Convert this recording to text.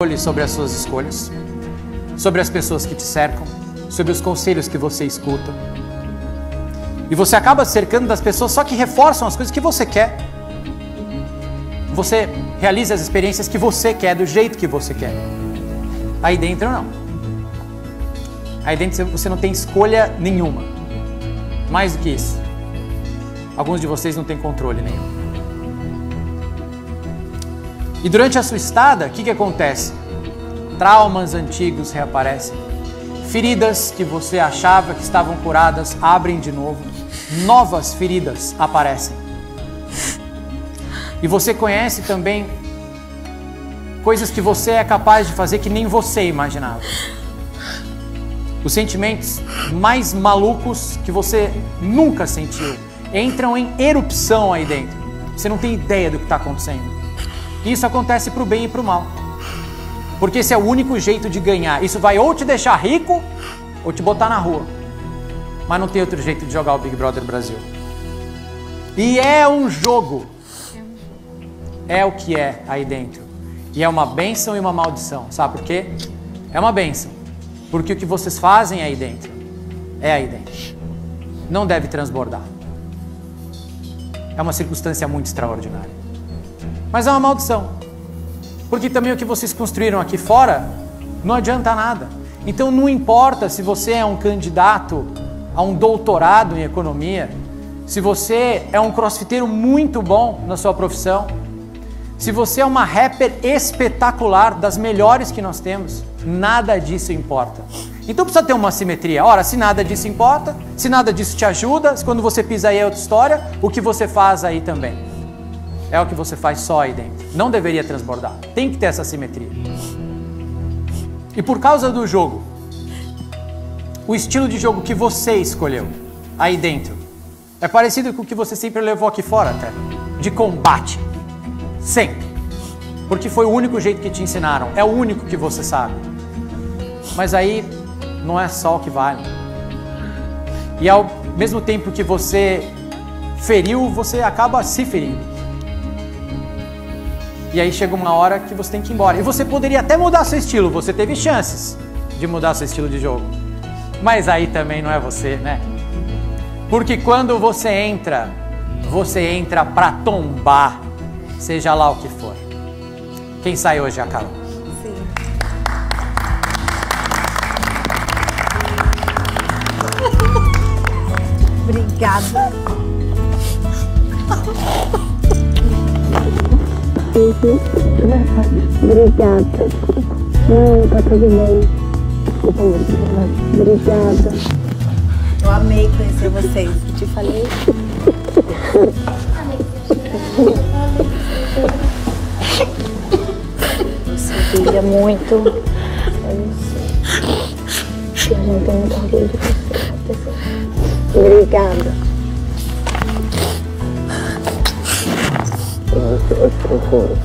controle sobre as suas escolhas, sobre as pessoas que te cercam, sobre os conselhos que você escuta. E você acaba cercando das pessoas só que reforçam as coisas que você quer. Você realiza as experiências que você quer, do jeito que você quer. Aí dentro não. Aí dentro você não tem escolha nenhuma. Mais do que isso. Alguns de vocês não têm controle nenhum. E durante a sua estada, o que, que acontece? Traumas antigos reaparecem. Feridas que você achava que estavam curadas abrem de novo. Novas feridas aparecem. E você conhece também coisas que você é capaz de fazer que nem você imaginava. Os sentimentos mais malucos que você nunca sentiu entram em erupção aí dentro. Você não tem ideia do que está acontecendo. Isso acontece para o bem e para o mal. Porque esse é o único jeito de ganhar. Isso vai ou te deixar rico ou te botar na rua. Mas não tem outro jeito de jogar o Big Brother Brasil. E é um jogo. É o que é aí dentro. E é uma bênção e uma maldição. Sabe por quê? É uma bênção. Porque o que vocês fazem aí dentro é aí dentro. Não deve transbordar. É uma circunstância muito extraordinária. Mas é uma maldição. Porque também o que vocês construíram aqui fora não adianta nada. Então não importa se você é um candidato a um doutorado em economia, se você é um crossfiteiro muito bom na sua profissão, se você é uma rapper espetacular, das melhores que nós temos, nada disso importa. Então precisa ter uma simetria. Ora, se nada disso importa, se nada disso te ajuda, quando você pisa aí é outra história, o que você faz aí também é o que você faz só aí dentro. Não deveria transbordar. Tem que ter essa simetria. E por causa do jogo, o estilo de jogo que você escolheu aí dentro é parecido com o que você sempre levou aqui fora, até de combate. Sempre. Porque foi o único jeito que te ensinaram, é o único que você sabe. Mas aí não é só o que vale. E ao mesmo tempo que você feriu, você acaba se ferindo. E aí chega uma hora que você tem que ir embora. E você poderia até mudar seu estilo, você teve chances de mudar seu estilo de jogo. Mas aí também não é você, né? Porque quando você entra, você entra para tombar, seja lá o que for. Quem sai hoje é a Carol. Sim. Obrigada. Obrigada. Não, tá tudo bem. Obrigada. Eu amei conhecer vocês. Te falei. Você queria muito. Eu não tenho muito orgulho de você. Obrigada. Obrigada.